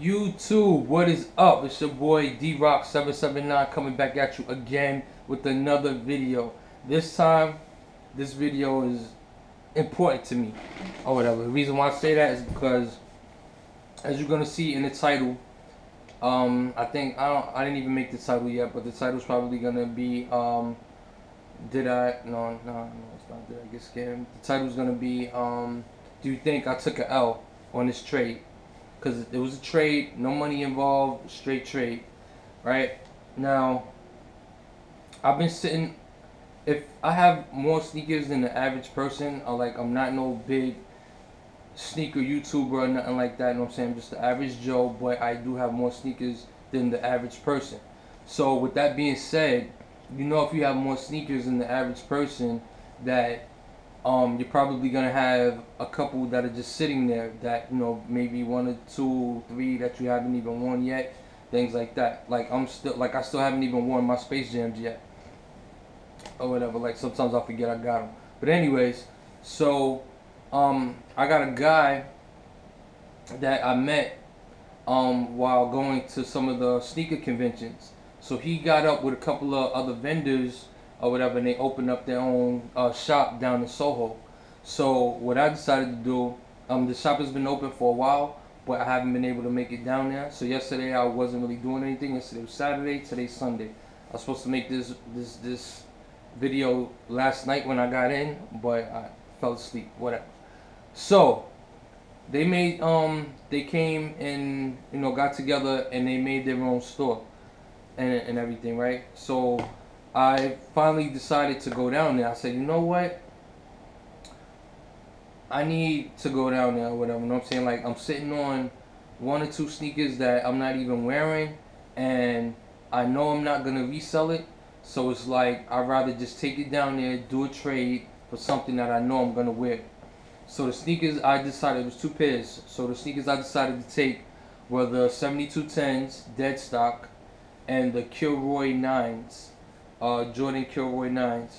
YouTube, what is up? It's your boy D Rock 779 coming back at you again with another video. This time, this video is important to me or whatever. The reason why I say that is because, as you're gonna see in the title, um, I think I don't, I didn't even make the title yet, but the title's probably gonna be, um, did I? No, no, no, it's not. Did I get scammed? The title's gonna be, um, do you think I took a L on this trade? Because it was a trade, no money involved, straight trade, right? Now, I've been sitting. If I have more sneakers than the average person, or like I'm not no big sneaker YouTuber or nothing like that. You know what I'm saying? I'm just the average Joe, but I do have more sneakers than the average person. So with that being said, you know if you have more sneakers than the average person, that um, you're probably gonna have a couple that are just sitting there that you know maybe one or two, three that you haven't even worn yet, things like that. Like I'm still like I still haven't even worn my Space Jams yet, or whatever. Like sometimes I forget I got them. But anyways, so um, I got a guy that I met um, while going to some of the sneaker conventions. So he got up with a couple of other vendors or whatever, and they opened up their own uh, shop down in Soho. So what I decided to do, um, the shop has been open for a while, but I haven't been able to make it down there. So yesterday I wasn't really doing anything. Yesterday was Saturday. Today's Sunday. I was supposed to make this this this video last night when I got in, but I fell asleep. Whatever. So they made um they came and you know got together and they made their own store and and everything right. So I finally decided to go down there. I said, you know what? I need to go down there whatever. You know what I'm saying? Like, I'm sitting on one or two sneakers that I'm not even wearing, and I know I'm not going to resell it. So it's like, I'd rather just take it down there, do a trade for something that I know I'm going to wear. So the sneakers I decided, it was two pairs. So the sneakers I decided to take were the 7210s, dead stock, and the Kilroy 9s uh, Jordan Kilroy 9s.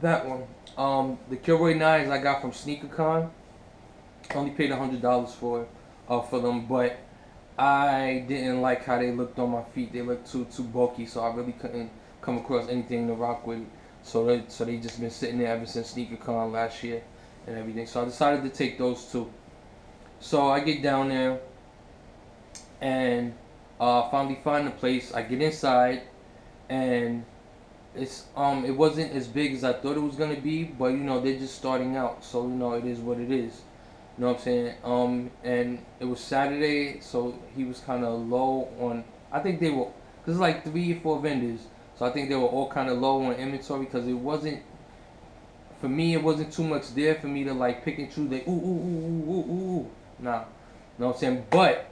That one. Um, the Kilroy 9s I got from SneakerCon. I only paid $100 for uh, for them, but I didn't like how they looked on my feet. They looked too too bulky, so I really couldn't come across anything to rock with. So they, so they just been sitting there ever since SneakerCon last year and everything. So I decided to take those two. So I get down there and uh, finally find a place. I get inside and it's um it wasn't as big as I thought it was gonna be, but you know they're just starting out, so you know it is what it is. You know what I'm saying? Um, and it was Saturday, so he was kind of low on. I think they were, cause like three or four vendors, so I think they were all kind of low on inventory because it wasn't. For me, it wasn't too much there for me to like pick and choose. Like ooh ooh ooh ooh ooh ooh. Nah, you know what I'm saying? But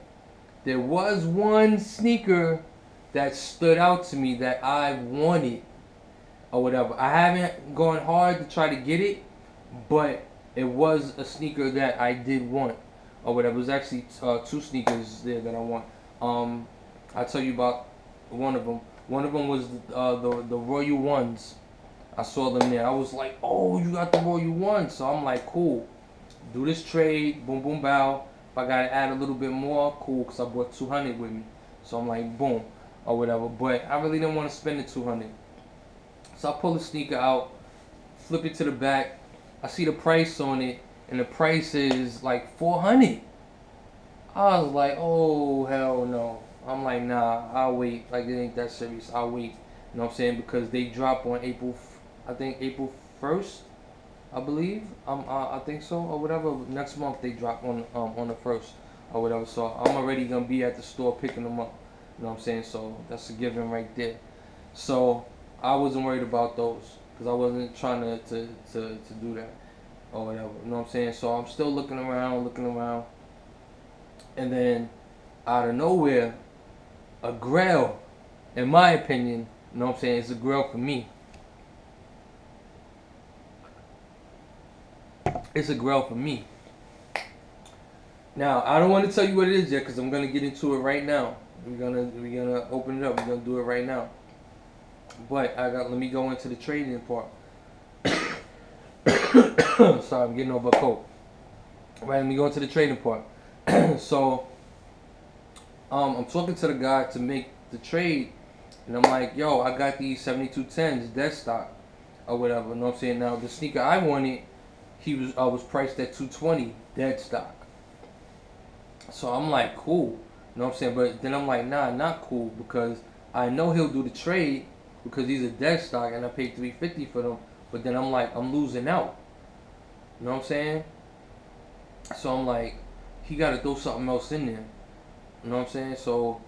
there was one sneaker that stood out to me that I wanted or whatever. I haven't gone hard to try to get it, but it was a sneaker that I did want or whatever. It was actually uh, two sneakers there that I want. Um, I'll tell you about one of them. One of them was uh, the the Royal Ones. I saw them there. I was like, oh, you got the Royal Ones. So I'm like, cool. Do this trade. Boom, boom, bow. If I gotta add a little bit more, cool, because I bought 200 with me. So I'm like, boom or whatever. But I really didn't want to spend the 200. So I pull the sneaker out, flip it to the back. I see the price on it, and the price is like 400. I was like, oh hell no. I'm like, nah, I'll wait. Like it ain't that serious. I'll wait. You know what I'm saying? Because they drop on April, I think April 1st, I believe. Um, uh, I think so or whatever. Next month they drop on um on the first or whatever. So I'm already gonna be at the store picking them up. You know what I'm saying? So that's a given right there. So I wasn't worried about those because I wasn't trying to, to, to, to do that or whatever. You know what I'm saying? So I'm still looking around, looking around. And then out of nowhere, a grail, in my opinion, you know what I'm saying, it's a grail for me. It's a grail for me. Now, I don't want to tell you what it is yet because I'm going to get into it right now. We're gonna we're gonna open it up. We're gonna do it right now. But I got let me go into the trading part. Sorry, I'm getting over a cold. Right, let me go into the trading part. so um, I'm talking to the guy to make the trade, and I'm like, yo, I got these 7210s dead stock or whatever. You know what I'm saying? Now the sneaker I wanted, he was I was priced at 220 dead stock. So I'm like, cool. You know what I'm saying? But then I'm like, nah, not cool because I know he'll do the trade because he's a dead stock and I paid 350 for them. But then I'm like, I'm losing out. You know what I'm saying? So I'm like, he got to throw something else in there. You know what I'm saying? So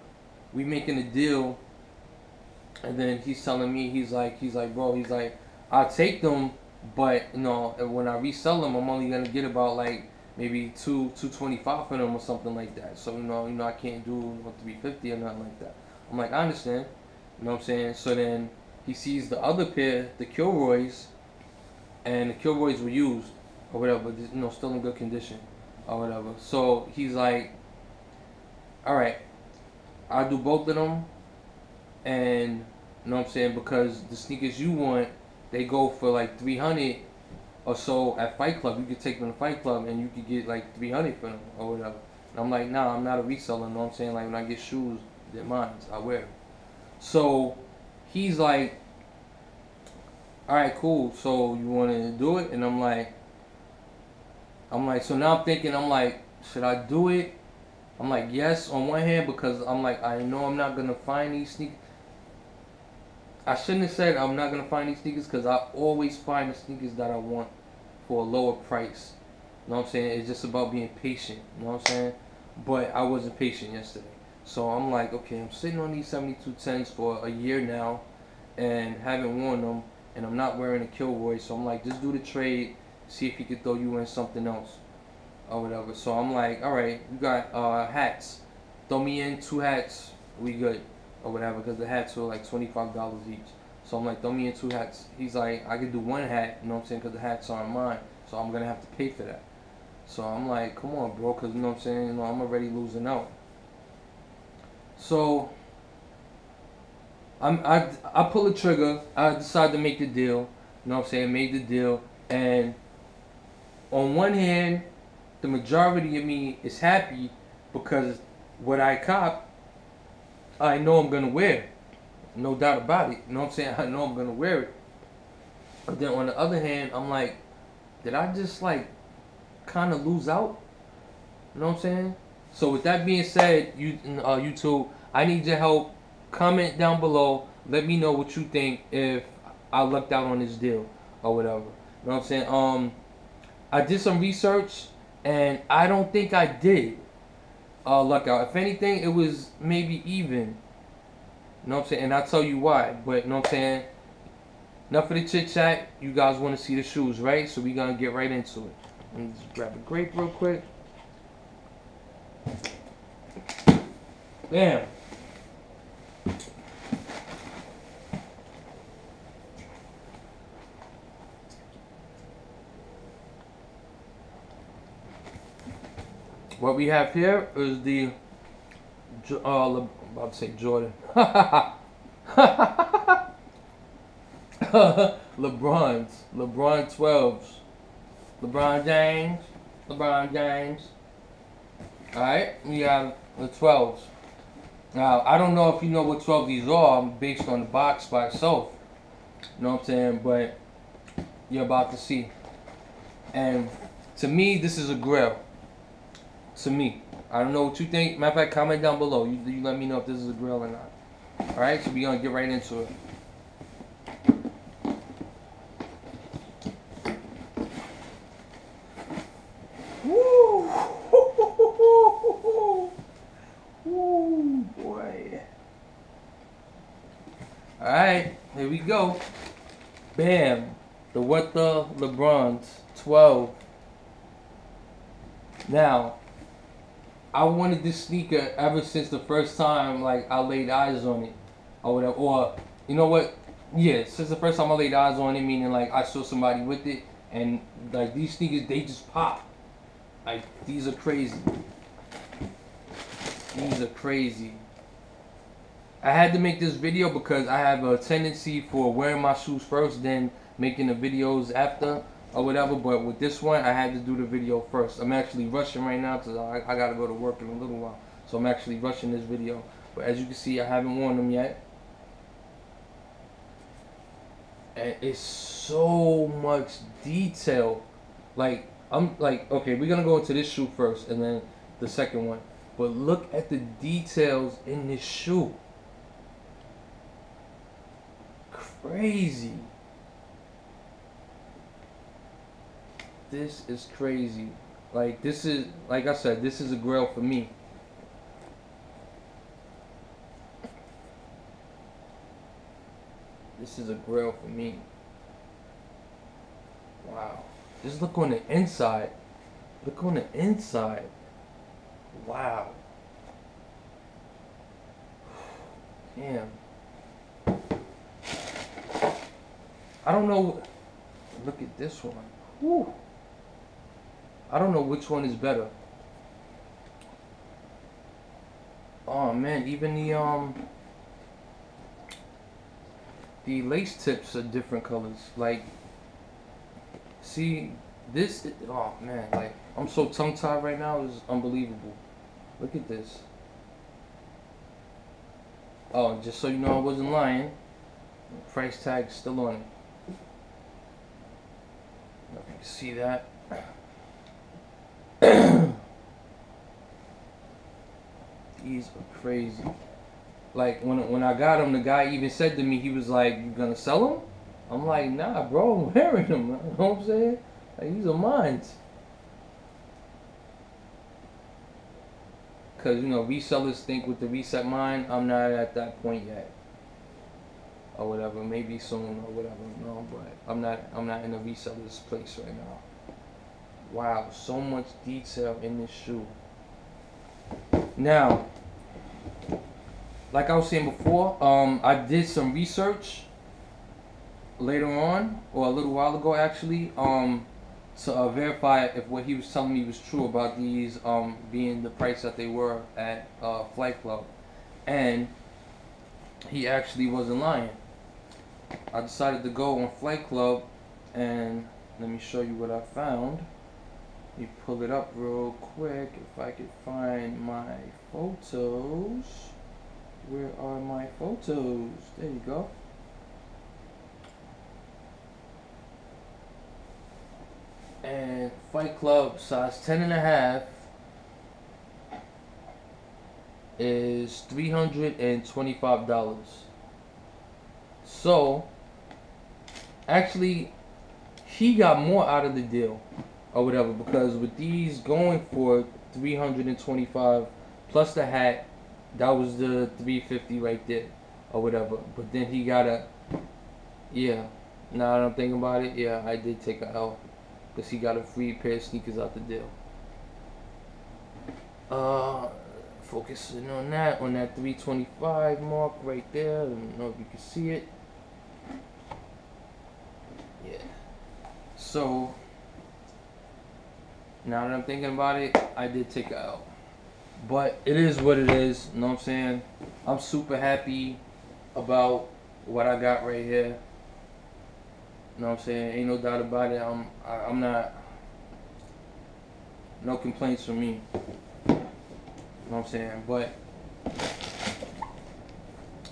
we making a deal, and then he's telling me he's like he's like bro he's like I'll take them, but you know when I resell them I'm only gonna get about like maybe two two twenty five for them or something like that. So you know you know I can't do three fifty or nothing like that. I'm like I understand. You know what I'm saying? So then he sees the other pair, the Kilroys, and the Kilroys were used or whatever, but you know, still in good condition or whatever. So he's like, all right, I'll do both of them, and you know what I'm saying because the sneakers you want, they go for like 300 or so at Flight Club. You could take them to Flight Club and you could get like 300 for them or whatever. And I'm like, nah, I'm not a reseller. You know what I'm saying? Like when I get shoes, they're mine. I wear them. So he's like, all right, cool. So you want to do it? And I'm like, I'm like, so now I'm thinking, I'm like, should I do it? I'm like, yes, on one hand, because I'm like, I know I'm not gonna find these sneakers. I shouldn't have said I'm not gonna find these sneakers because I always find the sneakers that I want for a lower price. You know what I'm saying? It's just about being patient. You know what I'm saying? But I wasn't patient yesterday. So I'm like, okay, I'm sitting on these 7210s for a year now and haven't worn them and I'm not wearing a Kilroy. So I'm like, just do the trade, see if he could throw you in something else or whatever. So I'm like, all right, you got uh, hats. Throw me in two hats, we good or whatever because the hats were like $25 each. So I'm like, throw me in two hats. He's like, I could do one hat, you know what I'm saying, because the hats aren't mine. So I'm going to have to pay for that. So I'm like, come on, bro, because you know what I'm saying, you know, I'm already losing out. So I'm, I, I pull the trigger. I decide to make the deal. You know what I'm saying? Made the deal. And on one hand, the majority of me is happy because what I cop, I know I'm to wear. No doubt about it. You know what I'm saying? I know I'm to wear it. But then on the other hand, I'm like, did I just like kind of lose out? You know what I'm saying? So with that being said, you uh, YouTube, I need your help. Comment down below. Let me know what you think if I lucked out on this deal or whatever. You know what I'm saying? Um, I did some research and I don't think I did uh, luck out. If anything, it was maybe even. You know what I'm saying? And I'll tell you why. But you know what I'm saying? Enough of the chit chat. You guys want to see the shoes, right? So we gonna get right into it. Let me just grab a grape real quick. Damn. What we have here is the uh, Le, about to say Jordan. LeBron's, LeBron 12s, LeBron James, LeBron James. All right, we have the 12s. Now, I don't know if you know what 12 these are based on the box by itself. You know what I'm saying? But you're about to see. And to me, this is a grill. To me. I don't know what you think. Matter of fact, comment down below. You, you let me know if this is a grill or not. Alright, so we're going to get right into it. Woo! Woo, boy. Alright, here we go. Bam. The what the LeBron's 12. Now, I wanted this sneaker ever since the first time like I laid eyes on it. Or whatever. Or you know what? Yeah, since the first time I laid eyes on it, meaning like I saw somebody with it and like these sneakers they just pop. Like these are crazy. These are crazy. I had to make this video because I have a tendency for wearing my shoes first, then making the videos after or whatever. But with this one, I had to do the video first. I'm actually rushing right now because I, I got to go to work in a little while. So I'm actually rushing this video. But as you can see, I haven't worn them yet. And it's so much detail. Like, I'm like, okay, we're gonna go into this shoe first and then the second one. But look at the details in this shoe. Crazy. This is crazy. Like this is like I said, this is a grill for me. This is a grill for me. Wow. Just look on the inside. Look on the inside. Wow. Damn. I don't know. Look at this one. Whew. I don't know which one is better. Oh man, even the um the lace tips are different colors. Like, see, this. Oh man, like I'm so tongue tied right now. It's unbelievable. Look at this. Oh, just so you know, I wasn't lying. Price tag still on it. You see that. These are crazy. Like when when I got them, the guy even said to me, he was like, "You gonna sell them?" I'm like, "Nah, bro, I'm wearing them." You know what I'm saying? Like these are mine. Cause you know resellers think with the reset mine, I'm not at that point yet, or whatever. Maybe soon or whatever. No, but I'm not. I'm not in the reseller's place right now. Wow, so much detail in this shoe. Now, like I was saying before, um, I did some research later on, or a little while ago actually, um, to uh, verify if what he was telling me was true about these um, being the price that they were at uh, Flight Club. And he actually wasn't lying. I decided to go on Flight Club and let me show you what I found. Let me pull it up real quick if I could find my photos. Where are my photos? There you go. And Flight Club size 10 and a half is $325. So, actually, he got more out of the deal or whatever because with these going for 325 plus the hat that was the 350 right there or whatever. But then he got a yeah now that i'm thinking about it yeah i did take a l because he got a free pair of sneakers out the deal. Uh focusing on that on that 325 mark right there i don't know if you can see it. Yeah. So now that I'm thinking about it, I did take it out. But it is what it is, you know what I'm saying? I'm super happy about what I got right here. You know what I'm saying? Ain't no doubt about it. I'm I, I'm not no complaints from me. You know what I'm saying? But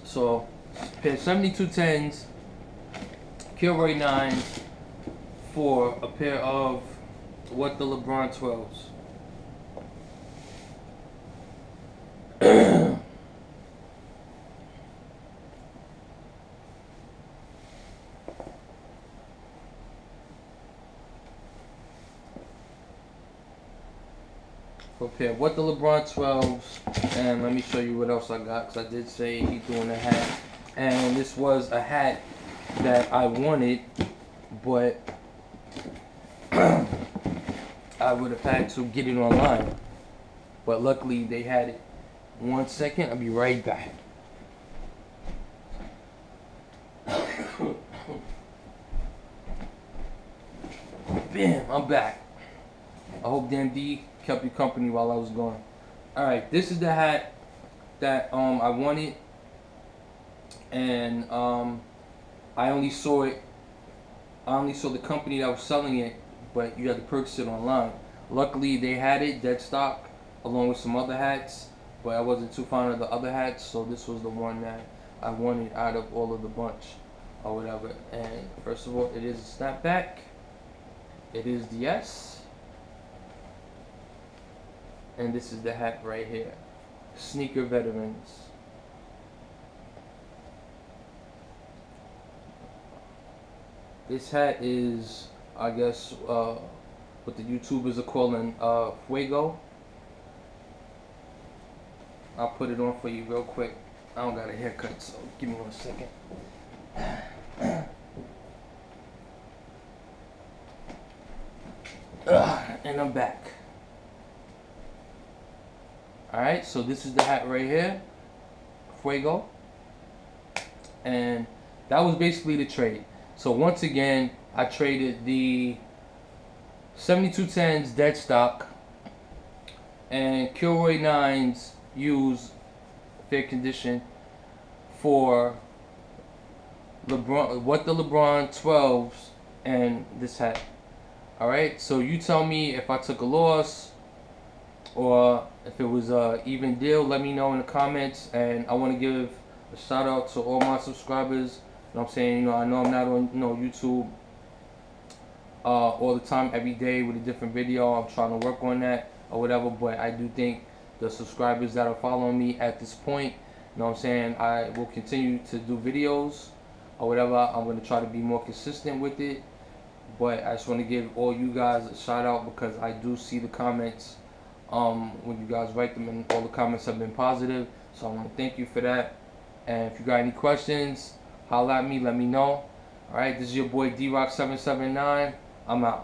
so pair 72 tens, Kilroy 9s for a pair of what the LeBron 12s. Okay, what the LeBron 12s, and let me show you what else I got, because I did say he doing a hat, and this was a hat that I wanted, but I would have had to get it online. But luckily they had it. One second, I'll be right back. Bam, I'm back. I hope DMD kept you company while I was gone. Alright, this is the hat that um I wanted and um I only saw it I only saw the company that was selling it but you had to purchase it online. Luckily, they had it dead stock along with some other hats, but I wasn't too fond of the other hats, so this was the one that I wanted out of all of the bunch or whatever. And first of all, it is a snapback. It is the S. And this is the hat right here. Sneaker Veterans. This hat is, I guess, uh, what the YouTubers are calling uh, Fuego. I'll put it on for you real quick. I don't got a haircut, so give me one second. and I'm back. Alright, so this is the hat right here. Fuego. And that was basically the trade. So once again, I traded the 7210s dead stock and Kilroy 9s used fair condition for LeBron what the LeBron 12s and this hat. Alright, so you tell me if I took a loss or if it was a even deal, let me know in the comments and I want to give a shout out to all my subscribers. You know I'm saying? You know, I know I'm not on you know YouTube uh, all the time, every day with a different video. I'm trying to work on that or whatever, but I do think the subscribers that are following me at this point, you know what I'm saying, I will continue to do videos or whatever. I'm going to try to be more consistent with it, but I just want to give all you guys a shout out because I do see the comments um, when you guys write them and all the comments have been positive. So I want to thank you for that. And if you got any questions, holla at me, let me know. Alright, this is your boy D-Rock779. ama